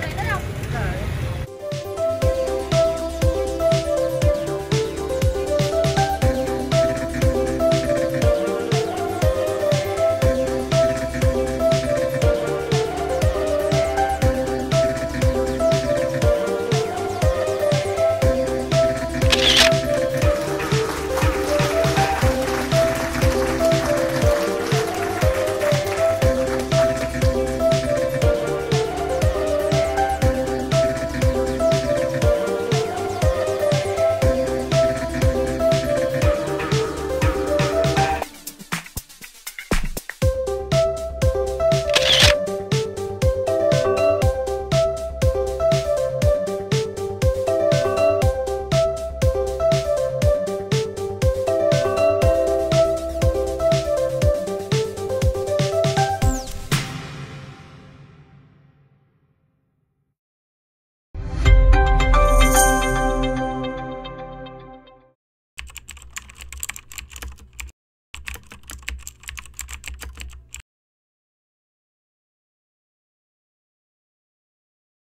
này nữa không?